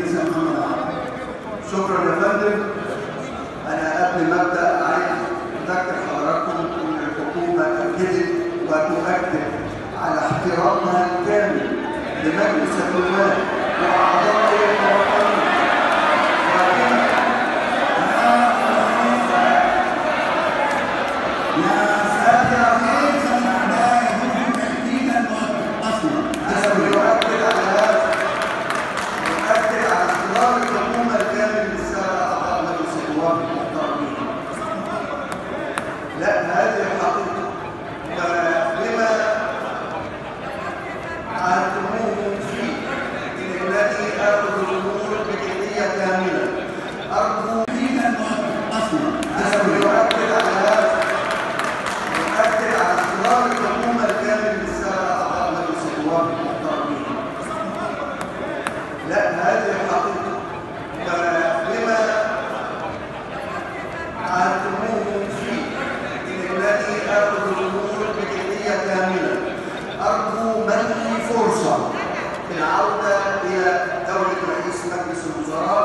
الهندسه محمد عمرو شكرا يا فندم. أنا قبل ما أبدأ عايز أذكر حضراتكم إن الحكومة أكدت وتؤكد على احترامها الكامل لمجلس النواب العودة إلى دولة رئيس مجلس الوزراء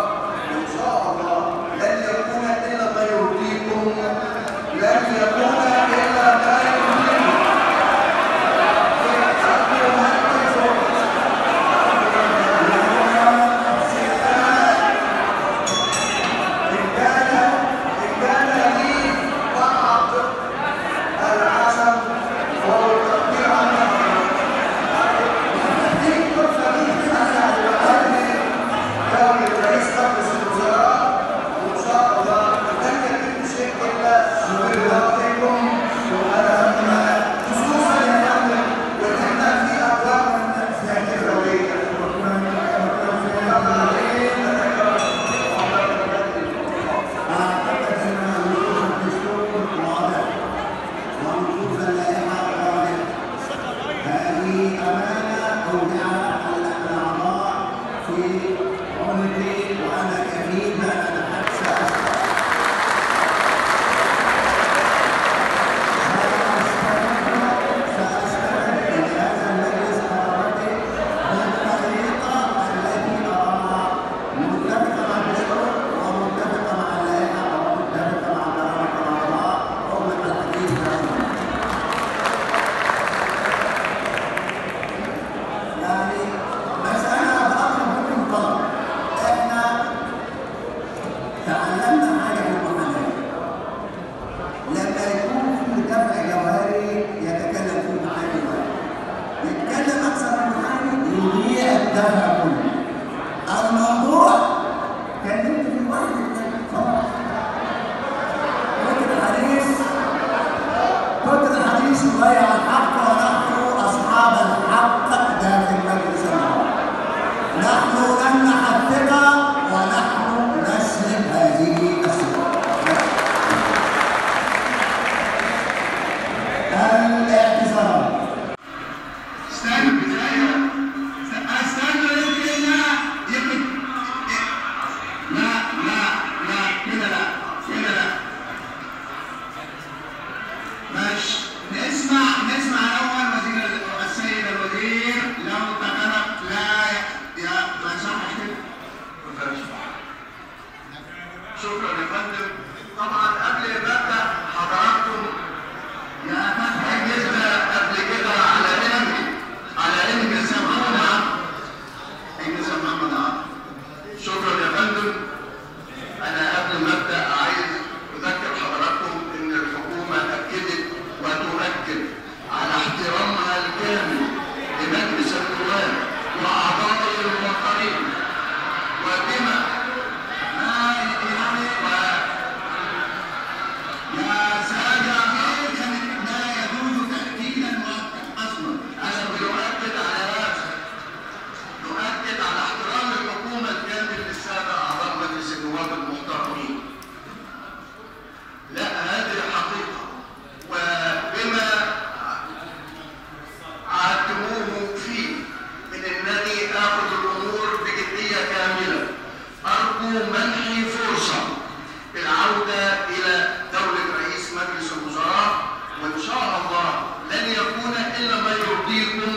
that منحي فرصة. للعودة إلى دولة رئيس مجلس الوزراء وإن شاء الله لن يكون إلا ما يرضيكم